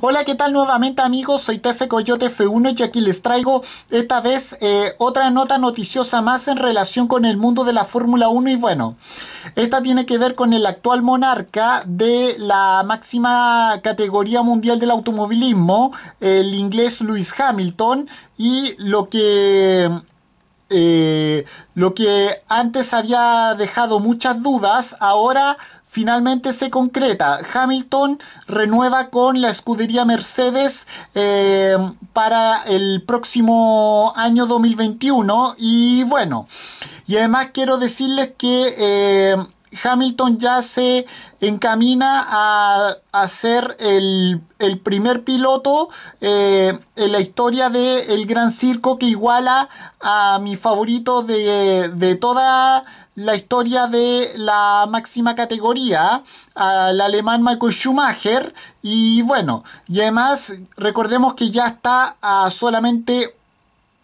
Hola, ¿qué tal nuevamente amigos? Soy Tefe Coyote F1 y aquí les traigo esta vez eh, otra nota noticiosa más en relación con el mundo de la Fórmula 1 y bueno, esta tiene que ver con el actual monarca de la máxima categoría mundial del automovilismo, el inglés Lewis Hamilton y lo que eh, lo que antes había dejado muchas dudas, ahora finalmente se concreta. Hamilton renueva con la escudería Mercedes eh, para el próximo año 2021 y bueno, y además quiero decirles que eh, Hamilton ya se encamina a, ser el, primer piloto eh, en la historia del Gran Circo que iguala a mi favorito de, de toda la historia de la máxima categoría al alemán Michael Schumacher y bueno, y además recordemos que ya está a solamente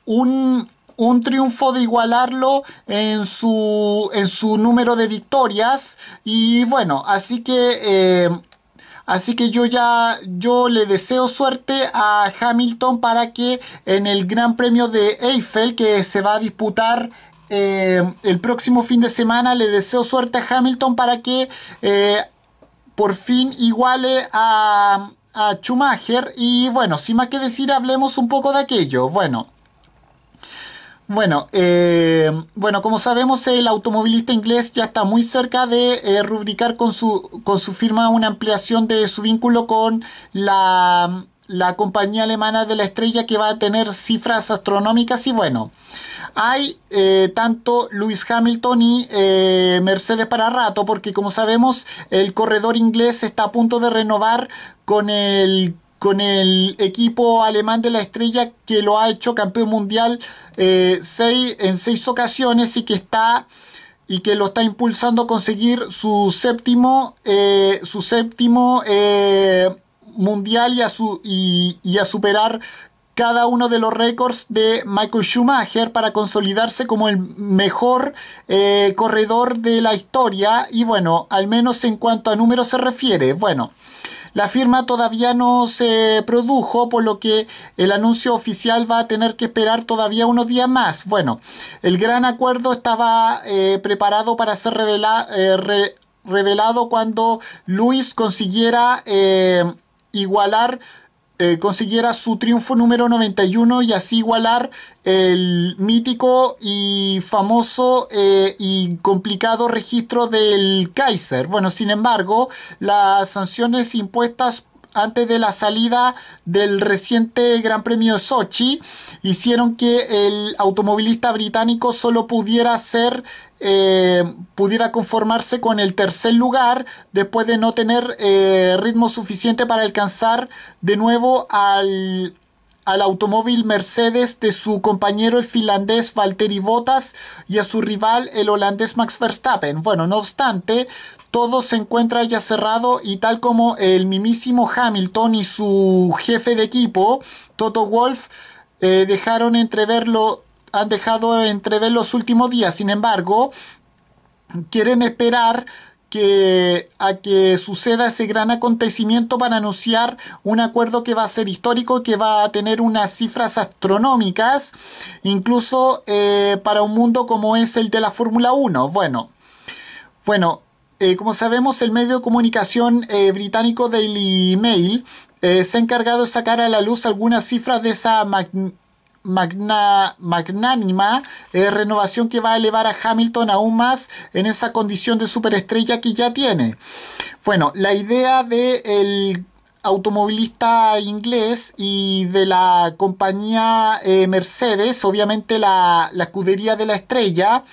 un, un triunfo de igualarlo en su, en su número de victorias y bueno, así que... Eh, así que yo ya yo le deseo suerte a Hamilton para que en el Gran Premio de Eiffel que se va a disputar eh, el próximo fin de semana le deseo suerte a Hamilton para que eh, por fin iguale a, a Schumacher. Y bueno, sin más que decir, hablemos un poco de aquello. Bueno. Bueno, eh, bueno, como sabemos, el automovilista inglés ya está muy cerca de rubricar con su, con su firma una ampliación de su vínculo con la, la compañía alemana de la estrella que va a tener cifras astronómicas y bueno, hay eh, tanto Lewis Hamilton y eh, Mercedes para rato, porque como sabemos, el corredor inglés está a punto de renovar con el con el equipo alemán de la estrella que lo ha hecho campeón mundial eh, en seis ocasiones y que está y que lo está impulsando a conseguir su séptimo su séptimo mundial y a, su, y a superar cada uno de los récords de Michael Schumacher para consolidarse como el mejor eh, corredor de la historia y bueno, al menos en cuanto a números se refiere, bueno. La firma todavía no se produjo, por lo que el anuncio oficial va a tener que esperar todavía unos días más. Bueno, el gran acuerdo estaba eh, preparado para ser eh, revelado cuando Luis consiguiera igualar eh, consiguiera su triunfo número 91 y así igualar el mítico y famoso eh, y complicado registro del Kaiser. Bueno, sin embargo, las sanciones impuestas antes de la salida del reciente Gran Premio Sochi hicieron que el automovilista británico solo pudiera ser eh, pudiera conformarse con el tercer lugar después de no tener eh, ritmo suficiente para alcanzar de nuevo al, al automóvil Mercedes de su compañero el finlandés Valtteri Bottas y a su rival el holandés Max Verstappen. Bueno, no obstante, todo se encuentra ya cerrado y tal como el mimísimo Hamilton y su jefe de equipo, Toto Wolf, eh, dejaron entreverlo han dejado entrever los últimos días. Sin embargo, quieren esperar que a que suceda ese gran acontecimiento para anunciar un acuerdo que va a ser histórico, que va a tener unas cifras astronómicas, incluso eh, para un mundo como es el de la Fórmula 1. Bueno, bueno, eh, como sabemos, el medio de comunicación eh, británico Daily Mail se ha encargado de sacar a la luz algunas cifras de esa magnitud magnánima eh, renovación que va a elevar a Hamilton aún más en esa condición de superestrella que ya tiene. Bueno, la idea del automovilista inglés y de la compañía eh, Mercedes, obviamente la, la escudería de la estrella,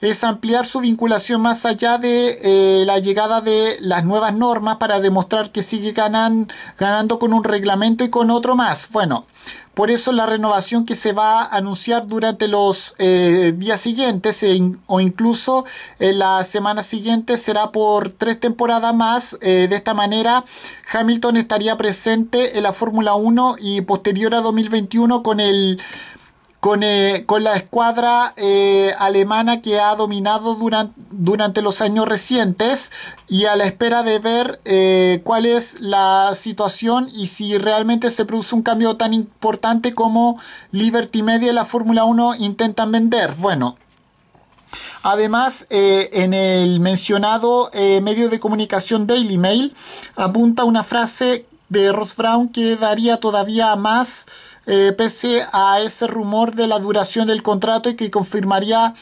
es ampliar su vinculación más allá de eh, la llegada de las nuevas normas para demostrar que sigue ganando con un reglamento y con otro más. Bueno, por eso la renovación que se va a anunciar durante los eh, días siguientes o incluso en la semana siguiente será por tres temporadas más. Eh, de esta manera Hamilton estaría presente en la Fórmula 1 y posterior a 2021 con el con, eh, con la escuadra eh, alemana que ha dominado durante, durante los años recientes y a la espera de ver eh, cuál es la situación y si realmente se produce un cambio tan importante como Liberty Media y la Fórmula 1 intentan vender. Bueno, Además, en el mencionado medio de comunicación Daily Mail apunta una frase de Ross Brown que daría todavía más eh, pese a ese rumor de la duración del contrato y que confirmaría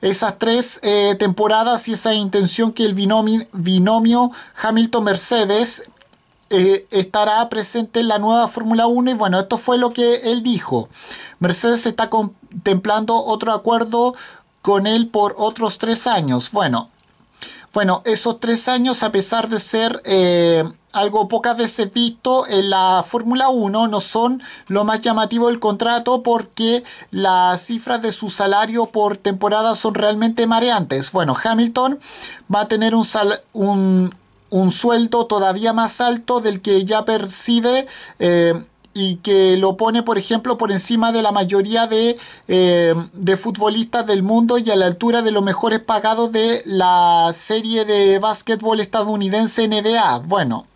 esas tres eh, temporadas y esa intención que el binomio, Hamilton-Mercedes eh, estará presente en la nueva Fórmula 1 y bueno, esto fue lo que él dijo. Mercedes está contemplando otro acuerdo con él por otros tres años. Bueno, bueno, esos tres años a pesar de ser algo pocas veces visto en la Fórmula 1, no son lo más llamativo del contrato porque las cifras de su salario por temporada son realmente mareantes. Bueno, Hamilton va a tener un, un, sueldo todavía más alto del que ya percibe. Eh, y que lo pone, por ejemplo, por encima de la mayoría de, eh, de, futbolistas del mundo y a la altura de los mejores pagados de la serie de básquetbol estadounidense NBA. Bueno,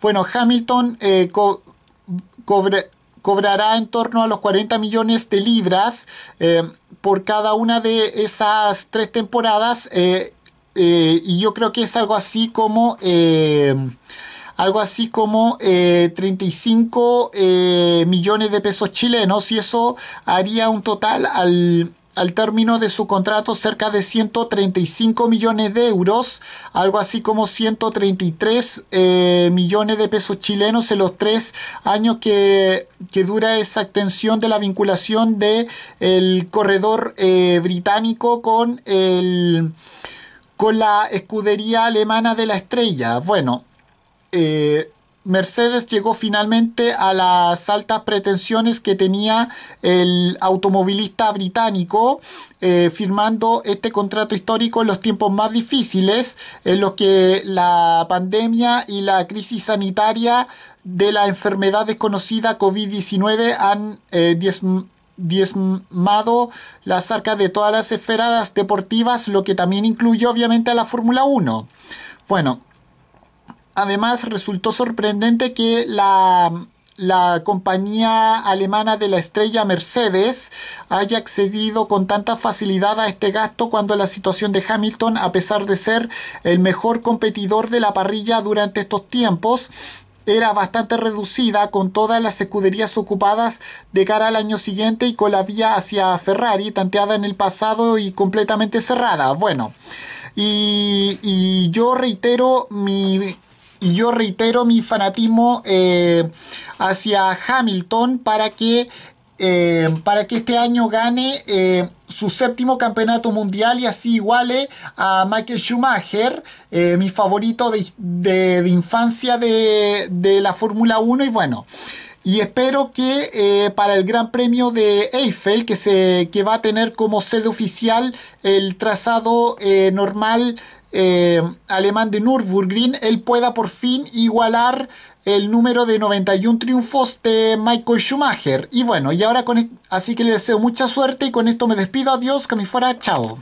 bueno, Hamilton eh, cobrará en torno a los 40 millones de libras eh, por cada una de esas tres temporadas. Eh, y yo creo que es algo así como algo así como 35 millones de pesos chilenos y eso haría un total al, al término de su contrato cerca de 135 millones de euros, algo así como 133 eh, millones de pesos chilenos en los tres años que, dura esa extensión de la vinculación del el corredor eh, británico con, el, con la escudería alemana de la estrella. Bueno, eh, Mercedes llegó finalmente a las altas pretensiones que tenía el automovilista británico, eh, firmando este contrato histórico en los tiempos más difíciles, en los que la pandemia y la crisis sanitaria de la enfermedad desconocida COVID-19 han eh, diezmado las arcas de todas las esferas deportivas, lo que también incluye obviamente a la Fórmula 1. Bueno, Además, resultó sorprendente que la, compañía alemana de la estrella Mercedes haya accedido con tanta facilidad a este gasto cuando la situación de Hamilton, a pesar de ser el mejor competidor de la parrilla durante estos tiempos, era bastante reducida con todas las escuderías ocupadas de cara al año siguiente y con la vía hacia Ferrari tanteada en el pasado y completamente cerrada. Bueno, y, y yo reitero mi y yo reitero mi fanatismo eh, hacia Hamilton para que, eh, para que este año gane eh, su séptimo campeonato mundial y así iguale a Michael Schumacher, mi favorito de, infancia de, de la Fórmula 1 y bueno. Y espero que para el Gran Premio de Eiffel, que, se, que va a tener como sede oficial el trazado normal eh, alemán de Nürburgring, él pueda por fin igualar el número de 91 triunfos de Michael Schumacher. Y bueno, y ahora con así que le deseo mucha suerte y con esto me despido. Adiós, que me fuera, chao.